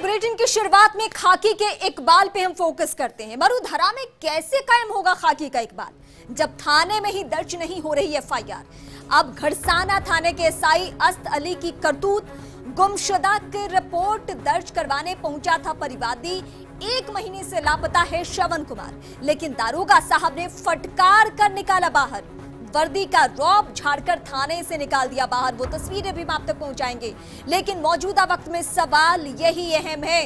Bulletin की शुरुआत में खाकी के इकबाल पे हम फोकस करते हैं। मरुधरा में कैसे कायम होगा खाकी का इकबाल? जब थाने में ही दर्ज नहीं हो रही एफआईआर। अब घड़साना थाने के एसआई अस्त अली की करतूत, गुमशुदा की रिपोर्ट दर्ज करवाने पहुँचा था परिवादी। एक महीने से लापता है श्रवण कुमार। लेकिन दारोगा साहब ने फटकार कर निकाला बाहर। वर्दी का रौब झाड़कर थाने से निकाल दिया बाहर। वो तस्वीरें भी हम आप तक पहुंचाएँगे। लेकिन मौजूदा वक्त में सवाल यही अहम है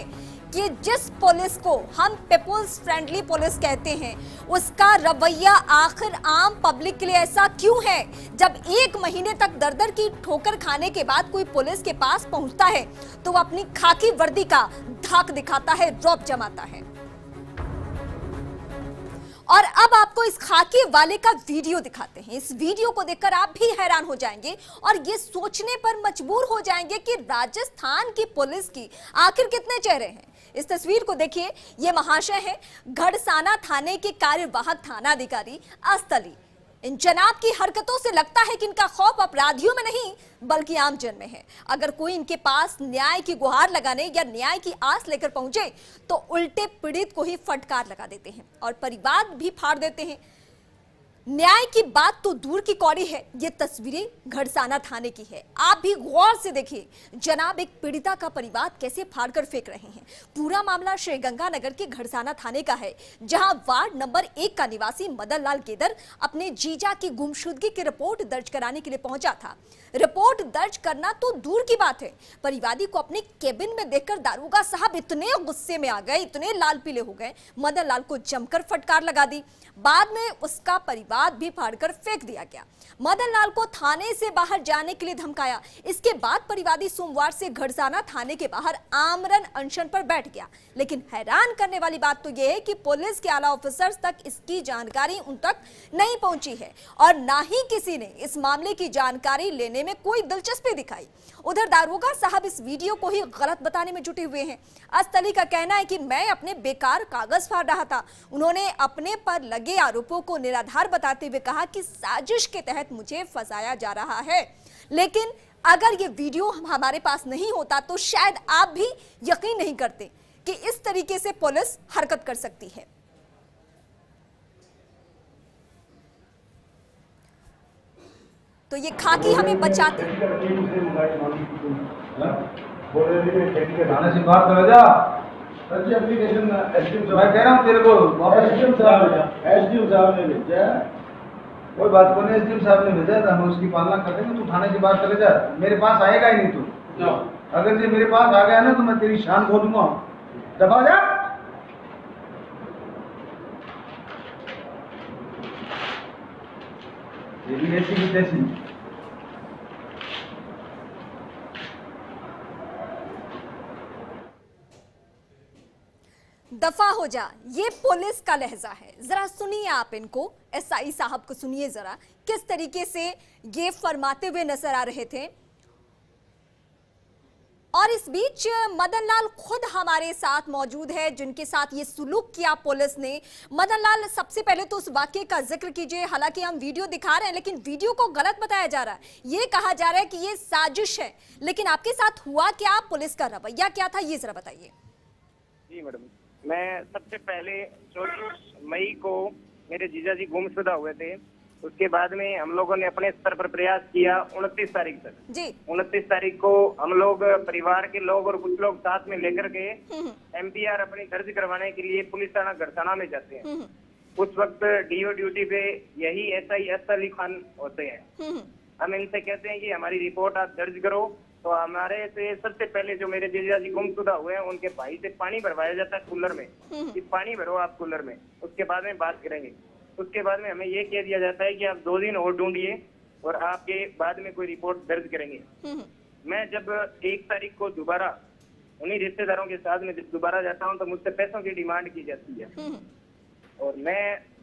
कि जिस पुलिस को हम पीपुल्स फ्रेंडली पुलिस कहते हैं, उसका रवैया आखिर आम पब्लिक के लिए ऐसा क्यों है? जब एक महीने तक दर दर की ठोकर खाने के बाद कोई पुलिस के पास पहुँचता है तो वो अपनी खाकी वर्दी का धाक दिखाता है, रौब जमाता है। और अब आपको इस खाके वाले का वीडियो दिखाते हैं। इस वीडियो को देखकर आप भी हैरान हो जाएँगे और ये सोचने पर मजबूर हो जाएँगे कि राजस्थान की पुलिस की आखिर कितने चेहरे हैं। इस तस्वीर को देखिए, ये महाशय है। घड़साना थाने के कार्यवाहक थानाधिकारी अस्तली। इन जनाब की हरकतों से लगता है कि इनका खौफ अपराधियों में नहीं, बल्कि आम जन में है। अगर कोई इनके पास न्याय की गुहार लगाने या न्याय की आस लेकर पहुँचे तो उल्टे पीड़ित को ही फटकार लगा देते हैं और परिवार भी फाड़ देते हैं। न्याय की बात तो दूर की कौड़ी है। ये तस्वीरें घड़साना थाने की है। आप भी गौर से देखिए, जनाब एक पीड़िता का परिवार कैसे फाड़कर फेंक रहे हैं। पूरा मामला श्रीगंगानगर के घड़साना थाने का है, जहाँ वार्ड नंबर एक का निवासी मदन लाल केदर अपने जीजा की गुमशुदगी की रिपोर्ट दर्ज कराने के लिए पहुँचा था। रिपोर्ट दर्ज करना तो दूर की बात है, परिवादी को अपने केबिन में देखकर दारूगा साहब इतने गुस्से में आ गए, इतने लाल पीले हो गए मदन लाल को जमकर फटकार लगा दी। बाद में उसका परिवार भी फाड़कर फेंक दिया गया। मदन लाल को थाने से बाहर जाने के लिए धमकाया। इसके बाद परिवादी सोमवार से घड़साना थाने के बाहर आमरण अनशन पर बैठ गया। लेकिन हैरान करने वाली बात तो यह है कि पुलिस के आला ऑफिसर्स तक इसकी जानकारी उन तक नहीं पहुँची है और ना ही किसी ने इस मामले की जानकारी लेने में कोई दिलचस्पी दिखाई। उधर दारोगा साहब इस वीडियो को ही गलत बताने में जुटे हुए हैं। अस्तली का कहना है कि मैं अपने बेकार कागज़ फाड़ रहा था। उन्होंने अपने पर लगे आरोपों को निराधार बताते हुए कहा कि साजिश के तहत मुझे फंसाया जा रहा है। लेकिन अगर ये वीडियो हम हमारे पास नहीं होता तो शायद आप भी यकीन नहीं करते कि इस तरीके से पुलिस हरकत कर सकती है। तो ये खाकी हमें बचाती एसडीएम मैं कह रहा तेरे को एसडीएम साहब कोई बात को नहीं एसडीएम साहब ने भेजा था हम उसकी पालना कर देंगे तू थाने के बात चले जा। मेरे पास आएगा ही नहीं तू। अगर ये मेरे पास आ गया ना तो मैं तेरी शान खोलूँगा दबा जा। ये भी ऐसी की तैसी। दफ़ा हो जा, ये पुलिस का लहजा है। जरा सुनिए आप इनको, एसआई साहब को सुनिए जरा, किस तरीके से ये फरमाते हुए नज़र आ रहे थे। और इस बीच मदन लाल खुद हमारे साथ मौजूद है, जिनके साथ ये सुलूक किया पुलिस ने। मदन लाल सबसे पहले तो उस वाक्य का ज़िक्र कीजिए। हालाँकि हम वीडियो दिखा रहे हैं, लेकिन वीडियो को गलत बताया जा रहा है। ये कहा जा रहा है कि ये साजिश है, लेकिन आपके साथ हुआ क्या? पुलिस का रवैया क्या था? ये जरा बताइए। जी मैडम मैं सबसे पहले चौबीस मई को मेरे जीजा जी गुमशुदा हुए थे। उसके बाद में हम लोगों ने अपने स्तर पर प्रयास किया उनतीस तारीख तक। जी। उनतीस तारीख को हम लोग परिवार के लोग और कुछ लोग साथ में लेकर के हम्म, एमपीआर अपनी दर्ज करवाने के लिए पुलिस थाना गढ़साना में जाते हैं। हम्म, उस वक्त डीओ ड्यूटी पे यही S I S Ali Khan होते हैं। हम्म, हम इनसे कहते हैं कि हमारी रिपोर्ट आप दर्ज करो। तो हमारे से सबसे पहले जो मेरे जीजा जी गुमशुदा हुए हैं उनके भाई से पानी भरवाया जाता है कूलर में। हम्म, कि पानी भरो आप कूलर में। उसके बाद में बात करेंगे। उसके बाद में हमें ये कह दिया जाता है कि आप दो दिन और ढूंढिए और आपके बाद में कोई रिपोर्ट दर्ज करेंगे। हम्म, मैं जब एक तारीख को दोबारा उन्हीं रिश्तेदारों के साथ में जब दोबारा जाता हूँ तो मुझसे पैसों की डिमांड की जाती है। हम्म। और मु-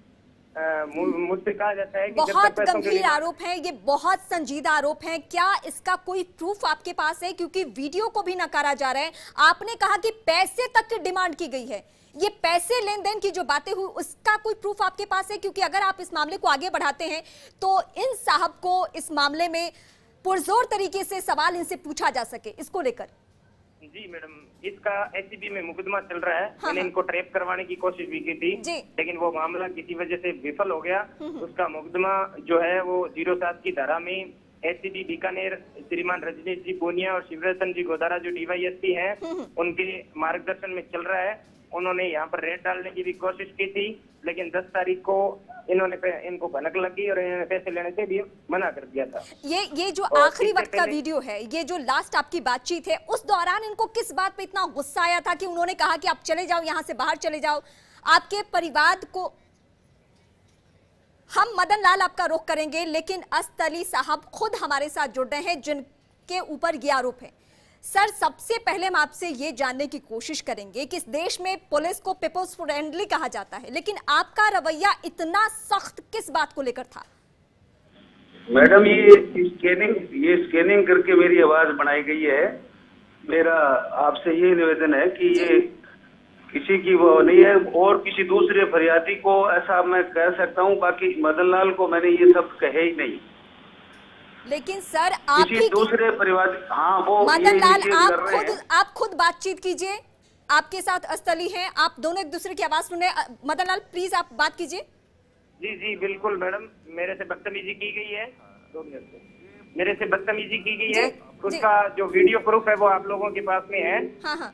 मुझसे कहा जाता है कि बहुत गंभीर आरोप है ये बहुत संजीदा आरोप है। क्या इसका कोई प्रूफ आपके पास है? क्योंकि वीडियो को भी नकारा जा रहा है। आपने कहा कि पैसे तक की डिमांड की गई है। ये पैसे लेन देन की जो बातें हुई उसका कोई प्रूफ आपके पास है? क्योंकि अगर आप इस मामले को आगे बढ़ाते हैं तो इन साहब को इस मामले में पुरजोर तरीके से सवाल इनसे पूछा जा सके इसको लेकर। जी मैडम इसका एसीबी में मुकदमा चल रहा है। हाँ, मैंने हाँ। इनको ट्रेप करवाने की कोशिश भी की थी लेकिन वो मामला किसी वजह से विफल हो गया। उसका मुकदमा जो है वो ज़ीरो सात की धारा में एसीबी बीकानेर श्रीमान रजनीश जी पूनिया और शिवरतन जी गोदारा जो डीवाईएसपी हैं उनके मार्गदर्शन में चल रहा है। उन्होंने यहाँ पर रेड डालने की भी कोशिश की थी लेकिन 10 तारीख को इन्होंने इनको भनक लगी और इन्होंने पैसे लेने से भी मना कर दिया था। ये ये जो आखिरी वक्त का वीडियो है ये जो लास्ट आपकी बातचीत है उस दौरान इनको किस बात पे इतना गुस्सा आया था कि उन्होंने कहा कि आप चले जाओ यहाँ से बाहर चले जाओ? आपके परिवार को हम मदन लाल आपका रुख करेंगे लेकिन अस्तली साहब खुद हमारे साथ जुड़ रहे हैं जिनके ऊपर ये आरोप है। सर सबसे पहले हम आपसे ये जानने की कोशिश करेंगे कि इस देश में पुलिस को पीपल्स फ्रेंडली कहा जाता है लेकिन आपका रवैया इतना सख्त किस बात को लेकर था? मैडम ये स्कैनिंग ये स्कैनिंग करके मेरी आवाज़ बनाई गई है। मेरा आपसे ये निवेदन है कि ये किसी की वो नहीं है और किसी दूसरे फरियादी को ऐसा मैं कह सकता हूँ बाकी मदन लाल को मैंने ये सब कहे ही नहीं। लेकिन सर आप ही दूसरे परिवार हाँ वो मदन लाल आप खुद आप खुद बातचीत कीजिए। आपके साथ अस्तली हैं। आप दोनों एक दूसरे की आवाज़ सुने मदन लाल प्लीज़ आप बात कीजिए। जी जी बिल्कुल मैडम। मेरे से बदतमीजी की गई है। दो मिनट। मेरे से बदतमीजी की गई है। उसका जो वीडियो प्रूफ है वो आप लोगों के पास में है। हाँ हाँ।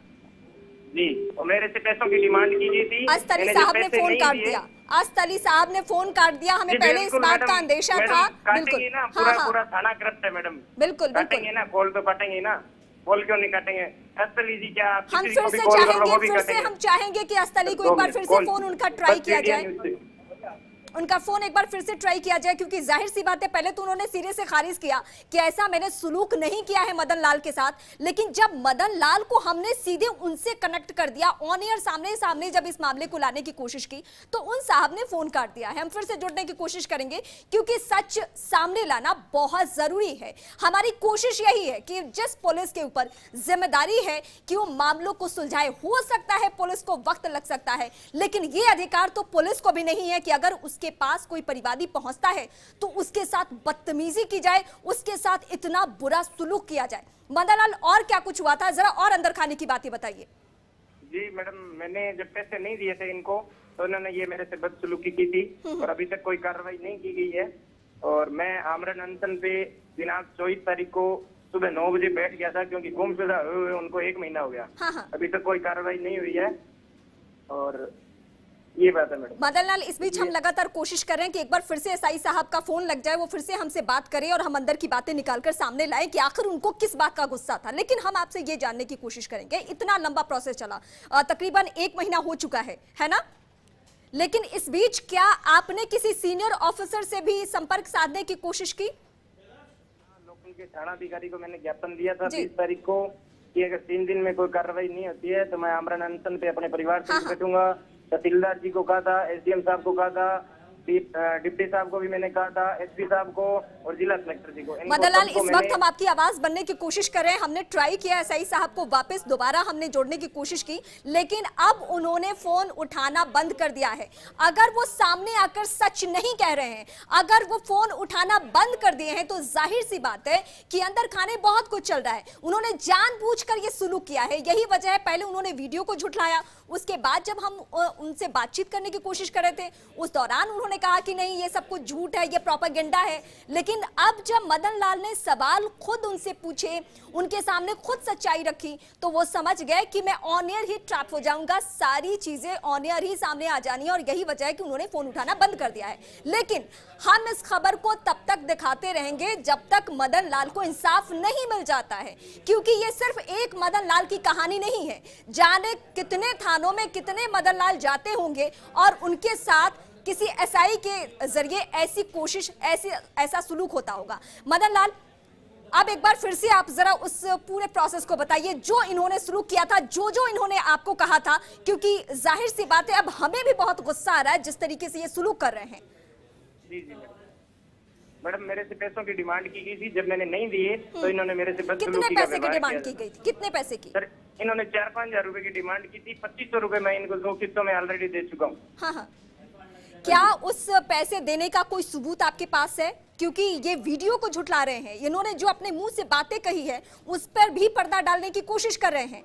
जी और मेरे से पैसों की डिमांड की गई थी। अस्तली साहब ने फ़ोन काट दिए- दिया अस्तली साहब ने फ़ोन काट दिया हमें पहले इस बात का अंदेशा था। बिल्कुल। हाँ पूरा हाँ। पूरा थाना करप्ट है मैडम। बिल्कुल बिल्कुल। ना कॉल तो काटेंगे ना। बोल क्यों नहीं काटेंगे? अस्तली जी क्या हम फिर से चाहेंगे फिर से हम चाहेंगे कि अस्तली को एक बार फिर से फ़ोन उनका ट्राई किया जाए। उनका फ़ोन एक बार फिर से ट्राई किया जाए, क्योंकि ज़ाहिर सी बात है, पहले तो उन्होंने सिरे से खारिज किया कि ऐसा मैंने सुलूक नहीं किया है मदन लाल के साथ। लेकिन जब मदन लाल को हमने सीधे उनसे कनेक्ट कर दिया ऑन एयर सामने सामने जब इस मामले को लाने की कोशिश की तो उन साहब ने फ़ोन काट दिया है। हम फिर से जुड़ने की कोशिश करेंगे, क्योंकि सच सामने लाना बहुत ज़रूरी है। हमारी कोशिश यही है कि जिस पुलिस के ऊपर ज़िम्मेदारी है कि वो मामलों को सुलझाए, हो सकता है पुलिस को वक्त लग सकता है, लेकिन ये अधिकार तो पुलिस को भी नहीं है कि अगर उसके पास कोई परिवादी पहुँचता है तो उसके साथ बदतमीजी की जाए उसके साथ इतना बुरा सुलूक किया जाए। मदनलाल और क्या कुछ हुआ था? जरा और अंदर खाने की बातें बताइए। जी मैडम मैंने जब पैसे नहीं दिए थे इनको तो उन्होंने ये मेरे से बदसलूकी की थी और अभी तक कोई कार्रवाई नहीं की गई है। और मैं आमरण अनशन पे दिनांक चौबीस तारीख को सुबह नौ बजे बैठ गया था क्योंकि गुमशुदा हुए हुए उनको एक महीना हो गया। हाँ हाँ। अभी तक कोई कार्रवाई नहीं हुई है। और ये बात है मैडम। मदनलाल इस बीच हम लगातार कोशिश कर रहे हैं कि एक बार फिर से एसआई साहब का फ़ोन लग जाए वो फिर से हमसे बात करें और हम अंदर की बातें निकालकर सामने लाएँ कि आखिर उनको किस बात का गुस्सा था। लेकिन हम आपसे ये जानने की कोशिश करेंगे इतना लंबा प्रोसेस चला। तकरीबन एक महीना हो चुका है है ना? लेकिन इस बीच क्या आपने किसी सीनियर ऑफिसर से भी संपर्क साधने की कोशिश की? लोकल के थाना अधिकारी को मैंने ज्ञापन दिया था। बीस तारीख को कि अगर तीन दिन में कोई कार्रवाई नहीं होती है तो मैं आमरण अनशन पे अपने परिवार से हाँ, भी हाँ। तहसीलदार जी को कहा था एसडीएम साहब को कहा था डिप्टी साहब को भी मैंने कहा था एसपी साहब को और जिला कलेक्टर जी को। मदनलाल इस वक्त हम आपकी आवाज़ बनने की कोशिश कर रहे हैं। हमने ट्राई किया एसआई साहब को वापस दोबारा हमने जोड़ने की कोशिश की लेकिन अब उन्होंने फ़ोन उठाना बंद कर दिया है। अगर वो सामने आकर सच नहीं कह रहे हैं अगर वो फ़ोन उठाना बंद कर दिए हैं तो ज़ाहिर सी बात है कि अंदर खाने बहुत कुछ चल रहा है। उन्होंने जान जानबूझकर ये सुलूक किया है। यही वजह है पहले उन्होंने वीडियो को झुठलाया उसके बाद जब हम उनसे बातचीत करने की कोशिश कर रहे थे उस दौरान उन्होंने कहा कि नहीं, ये सब कुछ झूठ है, ये प्रोपागेंडा है। लेकिन अब जब मदन लाल ने सवाल खुद उनसे पूछे, उनके सामने खुद सच्चाई रखी तो वो समझ गए कि मैं ऑन एयर ही ट्रैप हो जाऊँगा, सारी चीज़ें ऑन एयर ही सामने आ जानी है और यही वजह है कि उन्होंने फ़ोन उठाना बंद कर दिया है। लेकिन हम इस खबर को तब तक दिखाते रहेंगे जब तक मदन लाल को इंसाफ नहीं मिल जाता है, क्योंकि ये सिर्फ़ एक मदन लाल की कहानी नहीं है। जाने कितने थानों में कितने मदन लाल जाते होंगे और उनके साथ किसी एसआई के ज़रिए ऐसी कोशिश ऐसी ऐसा सुलूक होता होगा। मदन लाल अब एक बार फिर से आप जरा उस पूरे प्रोसेस को बताइए। जो इन्होंने शुरू किया था जो जो इन्होंने आपको कहा था क्योंकि ज़ाहिर सी बात है अब हमें भी बहुत गुस्सा आ रहा है जिस तरीके से ये सुलूक कर रहे हैं। जी जी मैडम। मैडम मेरे से पैसों की डिमांड की गई थी। जब मैंने नहीं दिए तो इन्होंने मेरे से कितने पैसे की डिमांड की गई थी? कितने पैसे की? सर इन्होंने चार पाँच हज़ार रूपए की डिमांड की थी। पच्चीस सौ रूपए मैं इनको दो किस्तों में ऑलरेडी दे चुका हूँ। हाँ हाँ। क्या उस पैसे देने का कोई सबूत आपके पास है? क्योंकि ये वीडियो को झुटला रहे हैं। इन्होंने जो अपने मुँह से बातें कही है उस पर भी पर्दा डालने की कोशिश कर रहे हैं।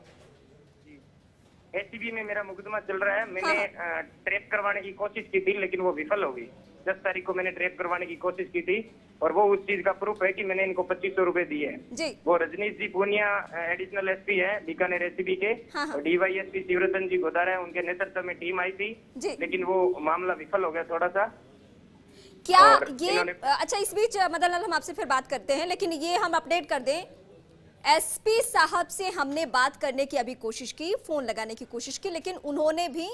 एसीबी में मेरा मुकदमा चल रहा है। मैंने हाँ। ट्रैप करवाने की कोशिश की थी लेकिन वो विफल हो गई। दस तारीख को मैंने ट्रैप करवाने की कोशिश की थी और वो उस चीज़ का प्रूफ है कि मैंने इनको पच्चीस सौ रूपए दिए हैं। वो रजनीश जी पूनिया एडिशनल एसपी है बीकानेर एसीबी के। हाँ, हाँ। और डीवाईएसपी शिवरतन जी गोदारा है उनके नेतृत्व में टीम आई थी। लेकिन वो मामला विफल हो गया थोड़ा सा। क्या ये अच्छा इस बीच मदन लाल हम आपसे फिर बात करते हैं लेकिन ये हम अपडेट कर दें। एसपी साहब से हमने बात करने की अभी कोशिश की फ़ोन लगाने की कोशिश की लेकिन उन्होंने भी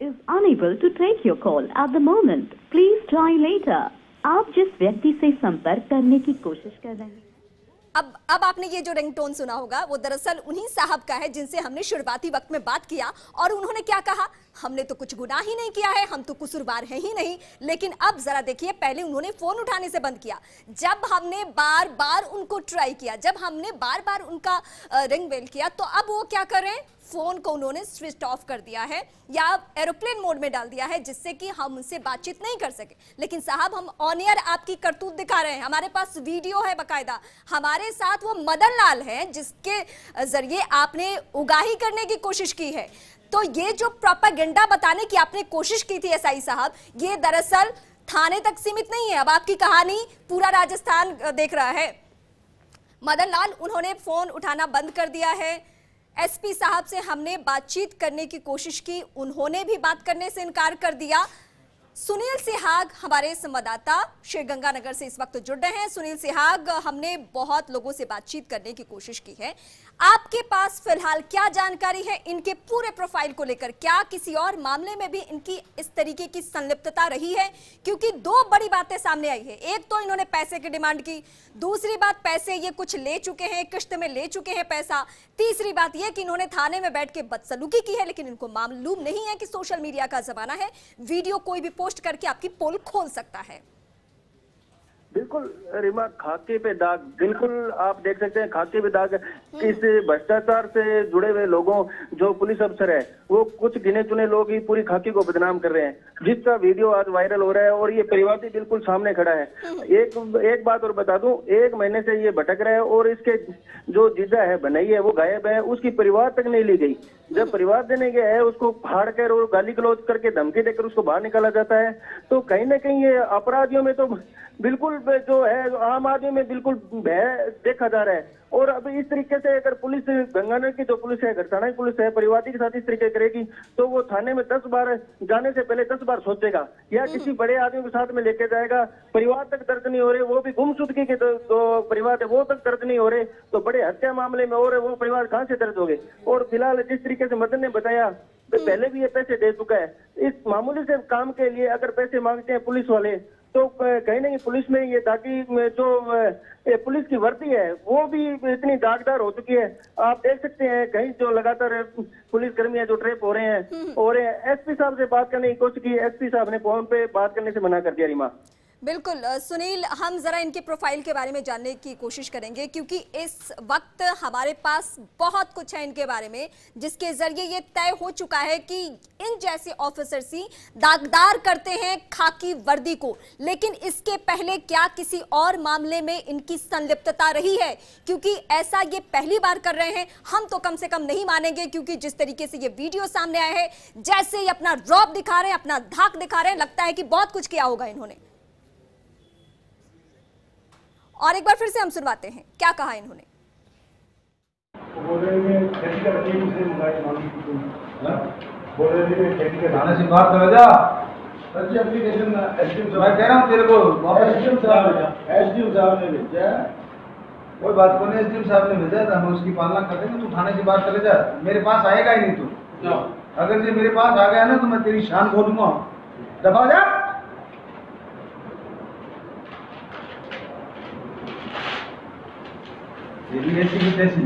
is unable to take your call at the moment. Please try later. आप जिस व्यक्ति से संपर्क करने की कोशिश कर रहे हैं। अब अब आपने ये जो रिंगटोन सुना होगा, वो दरअसल उन्हीं साहब का है जिनसे हमने शुरुआती वक्त में बात किया और उन्होंने क्या कहा? हमने तो कुछ गुनाह ही नहीं किया है, हम तो कसूरवार हैं ही नहीं। लेकिन अब जरा देखिए, पहले उन्होंने फ़ोन उठाने से बंद किया। जब हमने बार बार उनको ट्राई किया, जब हमने बार बार उनका रिंग बेल किया तो अब वो क्या कर रहे हैं? फ़ोन को उन्होंने स्विच ऑफ़ कर दिया है या एरोप्लेन मोड में डाल दिया है जिससे कि हम उनसे बातचीत नहीं कर सके। लेकिन साहब, हम ऑन एयर आपकी करतूत दिखा रहे हैं। हमारे पास वीडियो है बकायदा। हमारे साथ वो मदन लाल है जिसके ज़रिए आपने उगाही करने की कोशिश की है। तो ये जो प्रोपागेंडा बताने की आपने कोशिश की थी एसआई साहब, ये दरअसल थाने तक सीमित नहीं है। अब आपकी कहानी पूरा राजस्थान देख रहा है। मदन लाल, उन्होंने फ़ोन उठाना बंद कर दिया है। एसपी साहब से हमने बातचीत करने की कोशिश की, उन्होंने भी बात करने से इनकार कर दिया। सुनील सिहाग हमारे संवाददाता श्रीगंगानगर से इस वक्त जुड़ रहे हैं। सुनील सिहाग, हमने बहुत लोगों से बातचीत करने की कोशिश की है। आपके पास फ़िलहाल क्या जानकारी है? इनके पूरे प्रोफ़ाइल को लेकर क्या किसी और मामले में भी इनकी इस तरीके की संलिप्तता रही है? क्योंकि दो बड़ी बातें सामने आई है। एक तो इन्होंने पैसे की डिमांड की, दूसरी बात पैसे ये कुछ ले चुके हैं, किश्त में ले चुके हैं पैसा। तीसरी बात यह कि इन्होंने थाने में बैठ के बदसलूकी की है, लेकिन इनको मालूम नहीं है कि सोशल मीडिया का जमाना है। वीडियो कोई भी पोस्ट करके आपकी पोल खोल सकता है। बिल्कुल रिमा खाके पे दाग। बिल्कुल आप देख सकते हैं खाके पे दाग इस भ्रष्टाचार से जुड़े हुए लोगों जो पुलिस अफसर है वो कुछ गिने चुने लोग ही पूरी खाकी को बदनाम कर रहे हैं। जिसका वीडियो आज वायरल हो रहा है और ये परिवार भी बिल्कुल सामने खड़ा है। एक एक बात और बता दूँ एक महीने से ये भटक रहा है और इसके जो जीजा है बनाई है वो गायब है उसकी परिवार तक नहीं ली गई। जब परिवार देने गया है, उसको फाड़ कर और गाली गलौज करके धमकी देकर उसको बाहर निकाला जाता है तो कहीं ना कहीं ये अपराधियों में तो बिल्कुल जो है, आम आदमी में बिल्कुल भय देखा जा रहा है। और अब इस तरीके से अगर पुलिस गंगानगर की जो पुलिस है घरसाना की पुलिस है परिवादी के साथ इस तरीके करेगी तो वो थाने में दस बार जाने से पहले दस बार सोचेगा। या किसी बड़े आदमी के साथ में लेके जाएगा परिवार तक दर्द नहीं हो रहे वो भी गुमशुदगी के जो जो परिवार है वो तक दर्द नहीं हो रहे तो बड़े हत्या मामले में हो रहे वो परिवार कहाँ से दर्द हो गए और फ़िलहाल जिस तरीके से मदन ने बताया तो पहले भी ये पैसे दे चुका है इस मामूली से काम के लिए अगर पैसे मांगते हैं पुलिस वाले तो कहीं ना कहीं पुलिस में ये ताकि जो ये पुलिस की वर्दी है वो भी इतनी दागदार हो चुकी है। आप देख सकते हैं कहीं जो लगातार पुलिस कर्मी है जो ट्रेप हो रहे हैं और एसपी साहब से बात करने की कोशिश की एसपी साहब ने फ़ोन पे बात करने से मना कर दिया रिमा। बिल्कुल सुनील, हम जरा इनके प्रोफ़ाइल के बारे में जानने की कोशिश करेंगे क्योंकि इस वक्त हमारे पास बहुत कुछ है इनके बारे में, जिसके ज़रिए ये तय हो चुका है कि इन जैसे ऑफिसर्स ही दागदार करते हैं खाकी वर्दी को। लेकिन इसके पहले क्या किसी और मामले में इनकी संलिप्तता रही है? क्योंकि ऐसा ये पहली बार कर रहे हैं, हम तो कम से कम नहीं मानेंगे क्योंकि जिस तरीके से ये वीडियो सामने आया है, जैसे ही अपना रॉब दिखा रहे हैं, अपना धाक दिखा रहे हैं, लगता है कि बहुत कुछ किया होगा इन्होंने। और एक बार फिर से हम सुनवाते हैं। क्या कहा इन्होंने? बोल रहे खेती का टीम से मोबाइल मांगी थी तुम? बोल रहे खेती का थाने से बात कर जा। सर जी एप्लीकेशन एसडीएम मैं कह रहा तेरे को वापस एसडीएम साहब एसडीएम साहब ने भेजा। कोई बात को नहीं एसडीएम साहब ने भेजा था हम उसकी पालना कर देंगे तू थाने की बात चले जा। मेरे पास आएगा ही नहीं तू। अगर ये मेरे पास आ गया ना तो मैं तेरी शान खोलूँगा। दबा जा। तैसी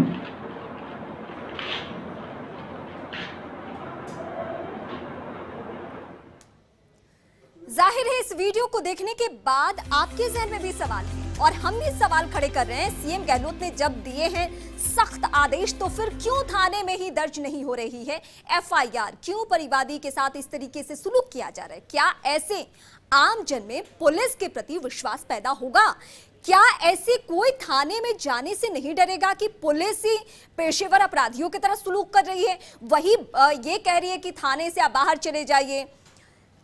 ज़ाहिर है, इस वीडियो को देखने के बाद आपके जहन में भी सवाल है और हम भी सवाल खड़े कर रहे हैं। सीएम गहलोत ने जब दिए हैं सख्त आदेश तो फिर क्यों थाने में ही दर्ज नहीं हो रही है? एफआईआर क्यों परिवादी के साथ इस तरीके से सुलूक किया जा रहा है? क्या ऐसे आम जन में पुलिस के प्रति विश्वास पैदा होगा? क्या ऐसे कोई थाने में जाने से नहीं डरेगा कि पुलिस ही पेशेवर अपराधियों की तरह सुलूक कर रही है? वही ये कह रही है कि थाने से आप बाहर चले जाइए।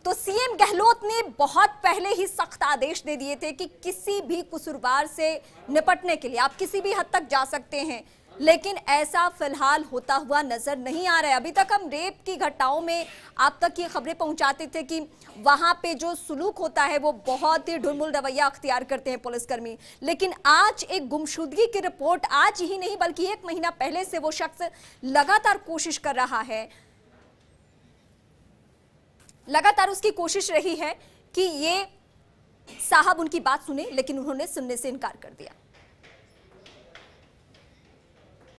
तो सीएम गहलोत ने बहुत पहले ही सख्त आदेश दे दिए थे कि किसी भी कसुरवार से निपटने के लिए आप किसी भी हद तक जा सकते हैं। लेकिन ऐसा फ़िलहाल होता हुआ नज़र नहीं आ रहा है। अभी तक हम रेप की घटनाओं में आप तक ये खबरें पहुंचाते थे कि वहाँ पे जो सुलूक होता है, वो बहुत ही ढुलमुल रवैया अख्तियार करते हैं पुलिसकर्मी। लेकिन आज एक गुमशुदगी की रिपोर्ट आज ही नहीं, बल्कि एक महीना पहले से वो शख्स लगातार कोशिश कर रहा है। लगातार उसकी कोशिश रही है कि ये साहब उनकी बात सुने, लेकिन उन्होंने सुनने से इनकार कर दिया।